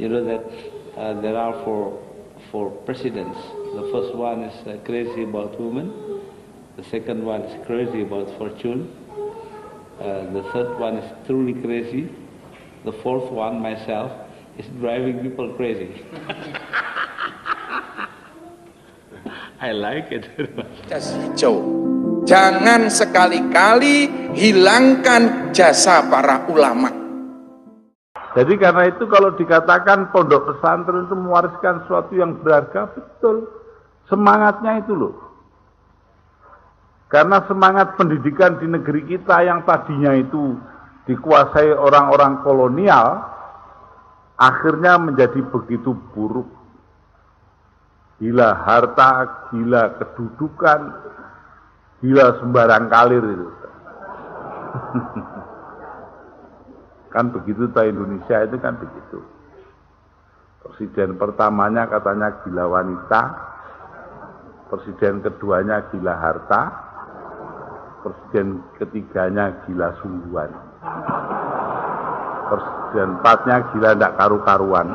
You know that uh, there are four, four presidents. The first one is uh, crazy about women. The second one is crazy about fortune. Uh, the third one is truly crazy. The fourth one, myself, is driving people crazy. I like it very much. Jangan sekali-kali hilangkan jasa para ulama. Jadi karena itu kalau dikatakan pondok pesantren itu mewariskan sesuatu yang berharga, betul. Semangatnya itu loh. Karena semangat pendidikan di negeri kita yang tadinya itu dikuasai orang-orang kolonial, akhirnya menjadi begitu buruk. Gila harta, gila kedudukan, gila sembarang kalir itu. kan begitu ta Indonesia itu kan begitu. Presiden pertamanya katanya gila wanita, presiden keduanya gila harta, presiden ketiganya gila sungguhan. Presiden empatnya gila ndak karu-karuan.